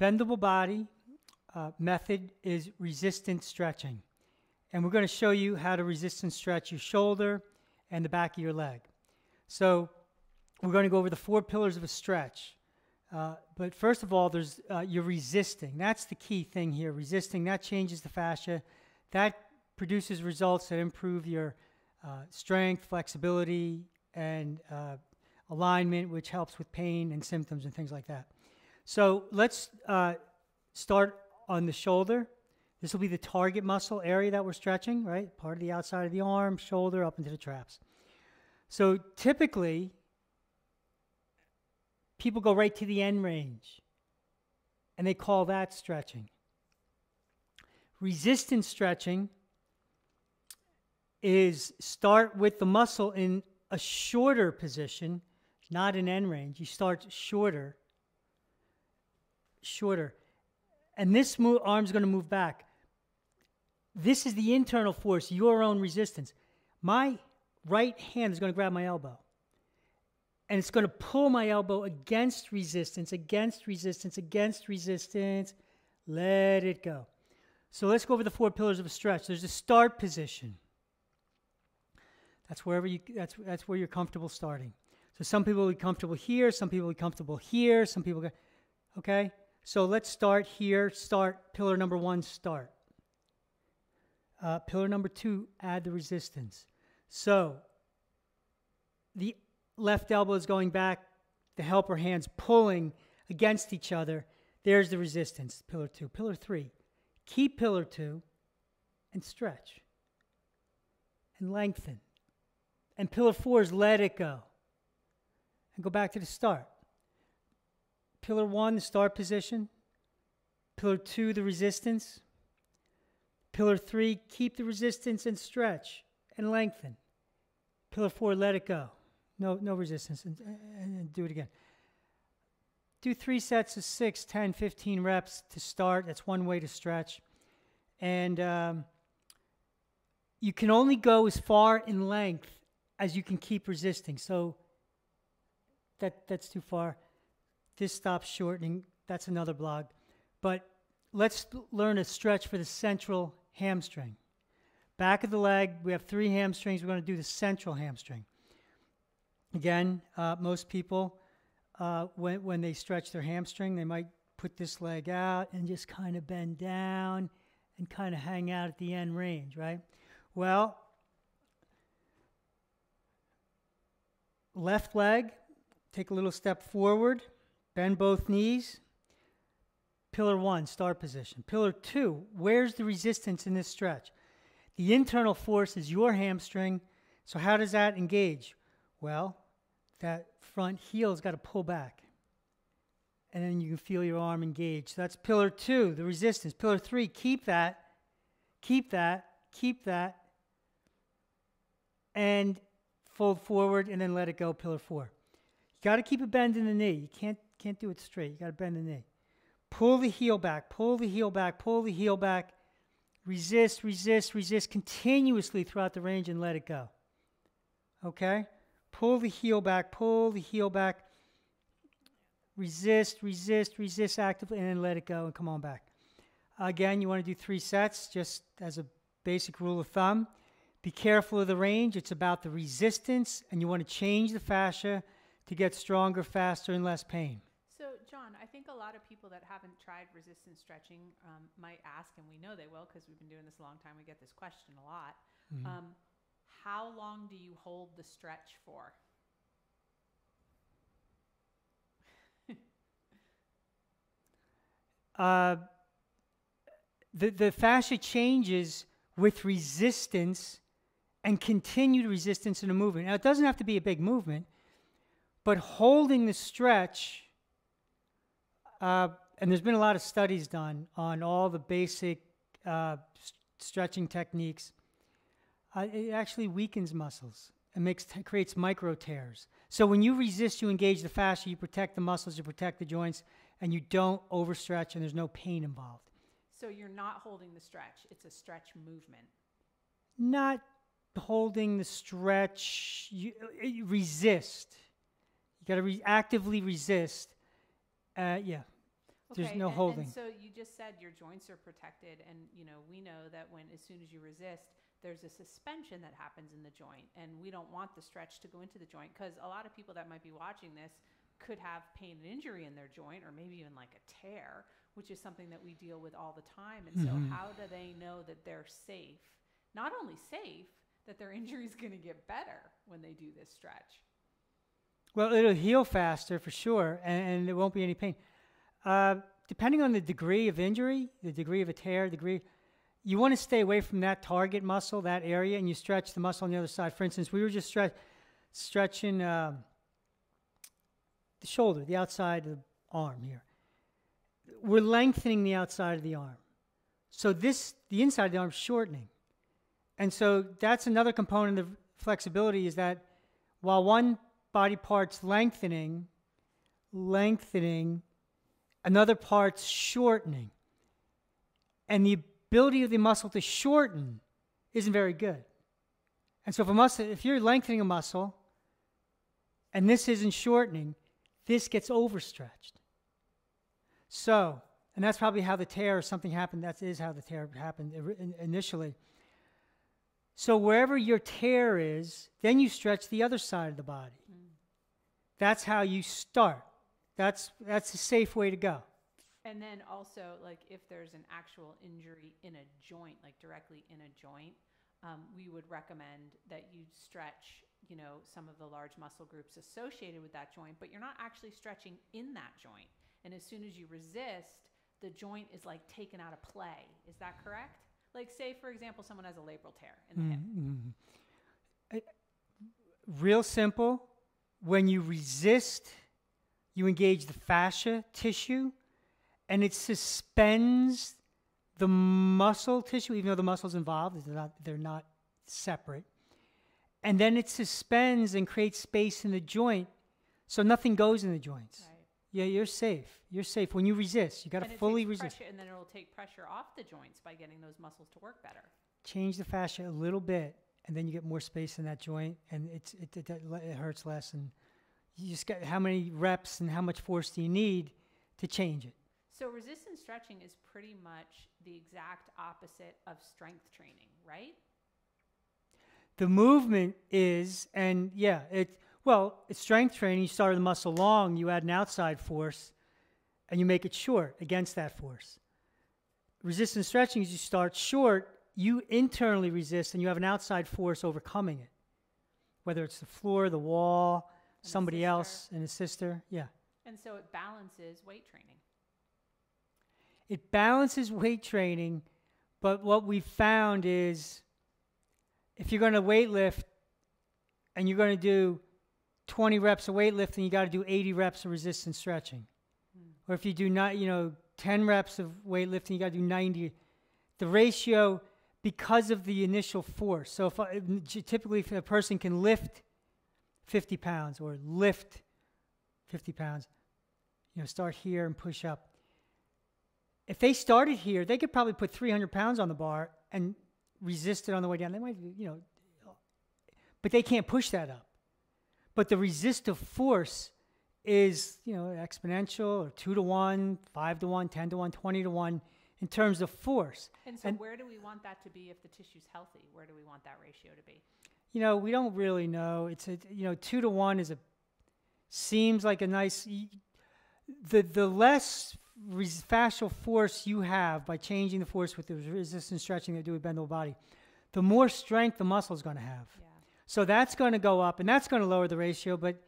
bendable body uh, method is resistance stretching. And we're going to show you how to resistance stretch your shoulder and the back of your leg. So we're going to go over the four pillars of a stretch. Uh, but first of all, there's uh, you're resisting. That's the key thing here. Resisting that changes the fascia. That produces results that improve your uh, strength, flexibility, and uh, alignment, which helps with pain and symptoms and things like that. So let's uh, start on the shoulder. This will be the target muscle area that we're stretching, right? Part of the outside of the arm, shoulder, up into the traps. So typically, people go right to the end range, and they call that stretching. Resistance stretching is start with the muscle in a shorter position, not an end range. You start shorter, shorter. And this move, arm's going to move back. This is the internal force, your own resistance. My right hand is going to grab my elbow. And it's going to pull my elbow against resistance, against resistance, against resistance. Let it go. So let's go over the four pillars of a stretch. There's a start position. That's wherever you that's that's where you're comfortable starting. So some people will be comfortable here, some people will be comfortable here, some people go, okay? So let's start here. Start pillar number one, start. Uh, pillar number two, add the resistance. So the left elbow is going back, the helper hands pulling against each other. There's the resistance, pillar two. Pillar three, keep pillar two and stretch and lengthen. And pillar four is let it go and go back to the start. Pillar one, the start position. Pillar two, the resistance. Pillar three, keep the resistance and stretch and lengthen. Pillar four, let it go. No, no resistance. And, and do it again. Do three sets of 6, 10, 15 reps to start. That's one way to stretch. And um, you can only go as far in length as you can keep resisting. So that, that's too far. This stops shortening. That's another blog. But let's learn a stretch for the central hamstring. Back of the leg, we have three hamstrings. We're going to do the central hamstring. Again, uh, most people, uh, when, when they stretch their hamstring, they might put this leg out and just kind of bend down and kind of hang out at the end range, right? Well, left leg, take a little step forward, bend both knees. Pillar one, start position. Pillar two, where's the resistance in this stretch? The internal force is your hamstring. So, how does that engage? Well, that front heel's got to pull back. And then you can feel your arm engage. So that's pillar two, the resistance. Pillar three, keep that, keep that, keep that, and fold forward and then let it go, pillar four. You got to keep a bend in the knee. You can't, can't do it straight. You got to bend the knee. Pull the heel back, pull the heel back, pull the heel back. Resist, resist, resist continuously throughout the range and let it go. Okay? Pull the heel back, pull the heel back. Resist, resist, resist actively, and then let it go and come on back. Again, you want to do three sets just as a basic rule of thumb. Be careful of the range. It's about the resistance, and you want to change the fascia to get stronger, faster, and less pain. John, I think a lot of people that haven't tried resistance stretching um, might ask, and we know they will because we've been doing this a long time. We get this question a lot. Mhm. Um, how long do you hold the stretch for? Uh, the, the fascia changes with resistance and continued resistance in a movement. Now, it doesn't have to be a big movement, but holding the stretch, uh, and there's been a lot of studies done on all the basic uh, s- stretching techniques. Uh, it actually weakens muscles It makes creates micro tears. So when you resist, you engage the fascia, you protect the muscles, you protect the joints, and you don't overstretch, and there's no pain involved. So you're not holding the stretch, it's a stretch movement. Not holding the stretch, you, uh, you resist. You got to re- actively resist. Uh, yeah. There's Okay, no and- holding. And so you just said your joints are protected, and you know we know that when as soon as you resist, there's a suspension that happens in the joint, and we don't want the stretch to go into the joint because a lot of people that might be watching this could have pain and injury in their joint, or maybe even like a tear, which is something that we deal with all the time. And so, how do they know that they're safe? Not only safe, that their injury is going to get better when they do this stretch. Well, it'll heal faster for sure, and, and there won't be any pain. Uh, depending on the degree of injury, the degree of a tear, degree, you want to stay away from that target muscle, that area, and you stretch the muscle on the other side. For instance, we were just stretch, stretching um, the shoulder, the outside of the arm here. We're lengthening the outside of the arm. So this, the inside of the arm, is shortening. And so that's another component of flexibility is that while one body part's lengthening, lengthening, another part's shortening. And the ability of the muscle to shorten isn't very good. And so if a muscle, if you're lengthening a muscle and this isn't shortening, this gets overstretched. So, and that's probably how the tear or something happened. That is how the tear happened initially. So wherever your tear is, then you stretch the other side of the body. That's how you start. That's that's a safe way to go. And then also, like if there's an actual injury in a joint, like directly in a joint, um, we would recommend that you stretch, you know, some of the large muscle groups associated with that joint, but you're not actually stretching in that joint. And as soon as you resist, the joint is like taken out of play. Is that correct? Like, say, for example, someone has a labral tear in the hip. Mhm. Uh, Real simple. When you resist, you engage the fascia tissue, and it suspends the muscle tissue, even though the muscle's involved. They're not, they're not separate. And then it suspends and creates space in the joint, so nothing goes in the joints. Right. Yeah, you're safe. You're safe when you resist. You got to fully resist. pressure, and then it'll take pressure off the joints by getting those muscles to work better. change the fascia a little bit, and then you get more space in that joint, and it's, it, it, it hurts less. And you just get how many reps and how much force do you need to change it? So resistance stretching is pretty much the exact opposite of strength training, right? The movement is, and yeah, it well, it's strength training. You start with the muscle long, you add an outside force, and you make it short against that force. Resistance stretching is you start short, you internally resist, and you have an outside force overcoming it. Whether it's the floor, the wall, An somebody else, and a sister. yeah. And so it balances weight training. it balances weight training, but what we found is if you're going to weight lift and you're going to do 20 reps of weightlifting, you got to do 80 reps of resistance stretching. Hmm. Or if you do not, you know, 10 reps of weightlifting, you got to do 90. The ratio, because of the initial force. So if I, typically, if a person can lift 50 pounds or lift 50 pounds, you know, start here and push up if they started here, they could probably put 300 pounds on the bar and resist it on the way down. They might, you know, but they can't push that up. But the resistive force is, you know, exponential or two to one, five to one, 10 to one, 20 to one in terms of force. And so And- where do we want that to be if the tissue's healthy? Where do we want that ratio to be? You know, we don't really know. It's a, you know, two to one is a, seems like a nice, the, the less res- fascial force you have by changing the force with the resistance stretching that do with Bendable Body, the more strength the muscle is going to have. Yeah. So that's going to go up and that's going to lower the ratio, but,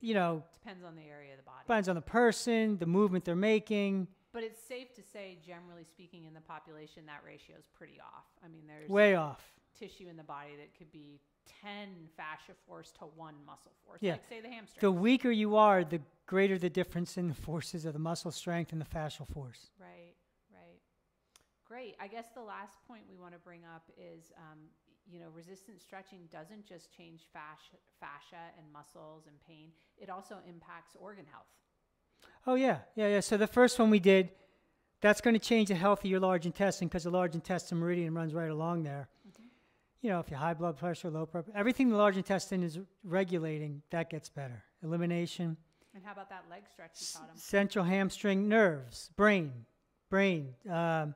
you know, Depends on the area of the body. depends on the person, the movement they're making, But it's safe to say, generally speaking, in the population, that ratio is pretty off. I mean, there's way off. tissue in the body that could be 10 fascia force to one muscle force. Yeah. Like, say, the hamstring. The weaker you are, the greater the difference in the forces of the muscle strength and the fascial force. Right, right. Great. I guess the last point we want to bring up is, um, you know, resistance stretching doesn't just change fascia, fascia and muscles and pain. It also impacts organ health. Oh yeah, yeah, yeah. So the first one we did, that's going to change the health of your large intestine because the large intestine meridian runs right along there. You know, if you have high blood pressure, low blood, everything the large intestine is regulating, that gets better. Elimination. And how about that leg stretch you taught him? Central hamstring nerves, brain, brain. Um,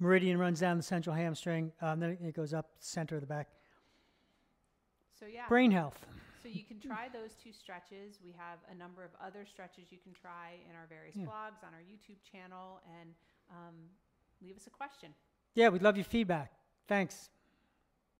meridian runs down the central hamstring, um, then it goes up center of the back. So yeah, Brain health. So you can try those two stretches. We have a number of other stretches you can try in our various Yeah. blogs on our YouTube channel, and um, leave us a question. Yeah, we'd love your feedback. Thanks.